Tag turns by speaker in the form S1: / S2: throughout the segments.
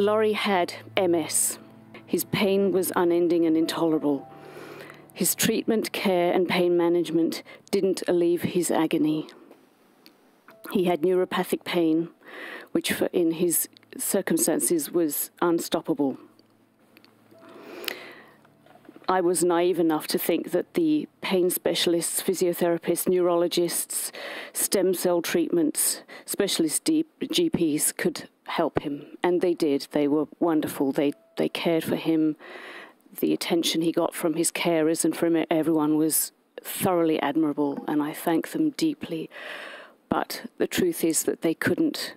S1: Lawrie had MS. His pain was unending and intolerable. His treatment, care, and pain management didn't alleviate his agony. He had neuropathic pain, which for, in his circumstances was unstoppable. I was naive enough to think that the pain specialists, physiotherapists, neurologists, stem cell treatments, specialist GPs could help him. And they did. They were wonderful. They, they cared for him. The attention he got from his carers and from everyone was thoroughly admirable, and I thank them deeply. But the truth is that they couldn't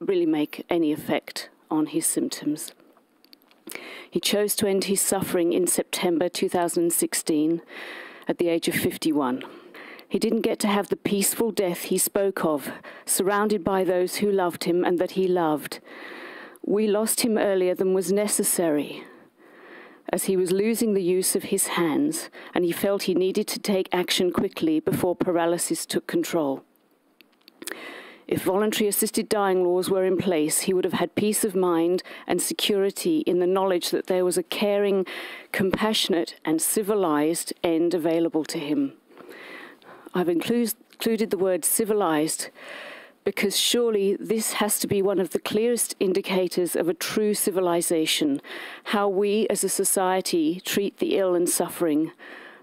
S1: really make any effect on his symptoms. He chose to end his suffering in September 2016 at the age of 51. He didn't get to have the peaceful death he spoke of, surrounded by those who loved him and that he loved. We lost him earlier than was necessary, as he was losing the use of his hands, and he felt he needed to take action quickly before paralysis took control. If voluntary assisted dying laws were in place, he would have had peace of mind and security in the knowledge that there was a caring, compassionate, and civilized end available to him. I've included the word civilized because surely this has to be one of the clearest indicators of a true civilization how we as a society treat the ill and suffering,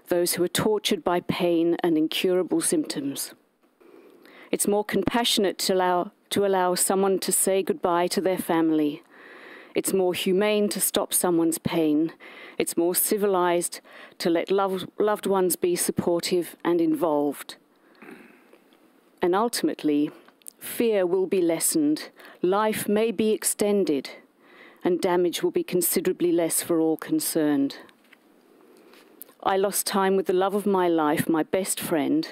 S1: those who are tortured by pain and incurable symptoms. It's more compassionate to allow, to allow someone to say goodbye to their family. It's more humane to stop someone's pain. It's more civilized to let loved, loved ones be supportive and involved. And ultimately, fear will be lessened, life may be extended, and damage will be considerably less for all concerned. I lost time with the love of my life, my best friend,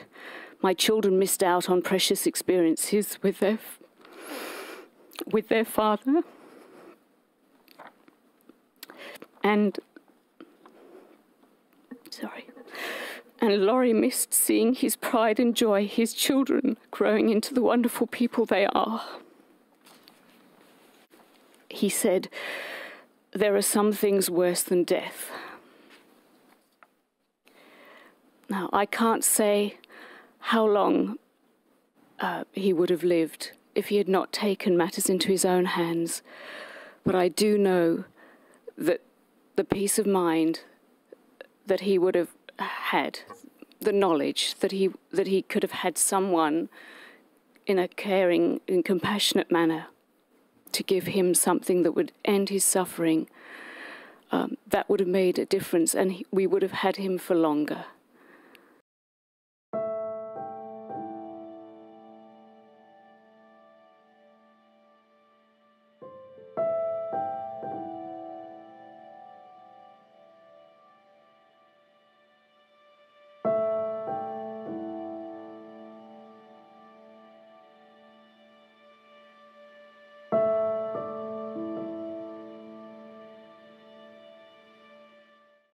S1: my children missed out on precious experiences with their, with their father. And, sorry, and Lawrie missed seeing his pride and joy, his children growing into the wonderful people they are. He said, There are some things worse than death. Now, I can't say how long uh, he would have lived if he had not taken matters into his own hands. But I do know that the peace of mind that he would have had, the knowledge that he that he could have had someone in a caring and compassionate manner to give him something that would end his suffering, um, that would have made a difference, and he, we would have had him for longer.